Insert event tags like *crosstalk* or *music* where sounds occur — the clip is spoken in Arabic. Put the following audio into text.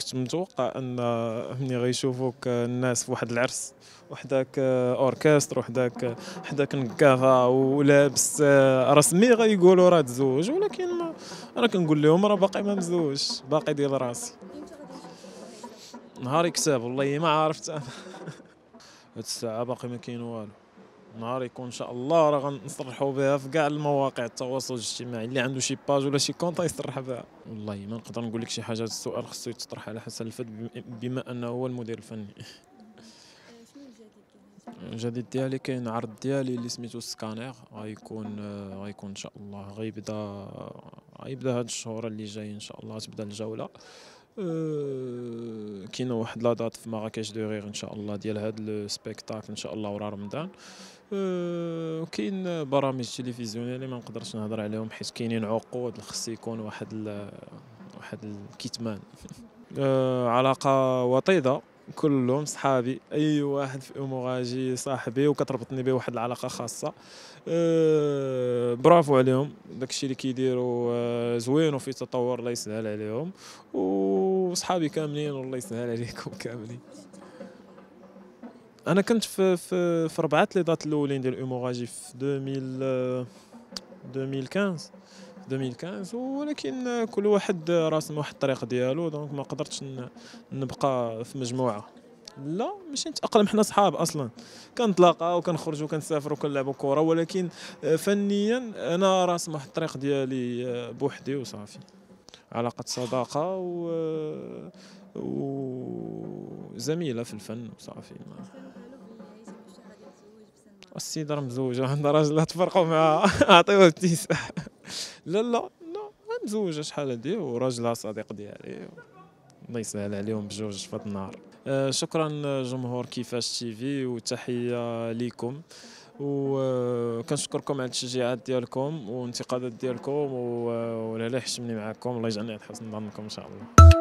كنت متوقع أن ملي غيشوفوك الناس في واحد العرس وحداك orchestre وحداك حداك نكافه ولابس رسمي غيقولوا راه تزوج ولكن أنا كنقول لهم راه باقي ما مزوجش باقي ديال راسي. نهار يكتب والله ما عرفت أنا. *laughs* هاد الساعة باقي ما كاين والو. نهار يكون إن شاء الله راه غنصرحوا بها في كاع المواقع التواصل الاجتماعي. اللي عنده شي page ولا شي compte يصرح بها. والله ما نقدر نقول لك شي حاجة هذا السؤال خصو يتطرح على حسن الفد بما أنه هو المدير الفني. *laughs* الجديد ديالي كاين عرض ديالي اللي سميتو سكانير. غيكون غيكون إن شاء الله غيبدا غيبدا هاد الشهور اللي جاي إن شاء الله تبدا الجولة. كاينة واحد la date في مراكش دو غير إن شاء الله ديال هاد ال spectacle إن شاء الله ورا رمضان. أه وكاين برامج تلفزيونية اللي ما نقدرش نهضر عليهم حيت كاينين عقود خص يكون واحد واحد الكتمان أه علاقة وطيدة كلهم صحابي أي واحد في هوموراجي صاحبي وكتربطني به واحد العلاقة خاصة. أه برافو عليهم داكشي اللي كيديروا أه زوين وفي تطور الله يسهل عليهم. وصحابي كاملين والله يسهل عليكم *laughs* كاملين. أنا كنت في في في ربعة les dates الأولين ديال هوموراجي في 2000 2015 2015 ولكن كل واحد راسم واحد الطريق ديالو donc ما قدرتش نبقى في مجموعة. لا ماشي نتأقلم حنا صحاب أصلا. كنتلاقاو كنخرجوا كنسافروا كنلعبوا كره ولكن فنيا أنا راسم واحد الطريق ديالي بوحدي وصافي. علاقة صداقة و وزميله في الفن وصافي. السيدة راه مزوجة عندها راجل تفرقوا معاها. *laughs* عطيوه ابتسام *laughs* لا لا لا مزوجة شحال هادي؟ وراجلها صديق ديالي. الله يسهل عليهم بجوج في النهار. آه شكرا جمهور كيفاش تي في وتحية ليكم. وكنشكركم على التشجيعات ديالكم والانتقادات ديالكم ولا حشمني معكم الله يجعلني على حسن ظنكم إن شاء الله.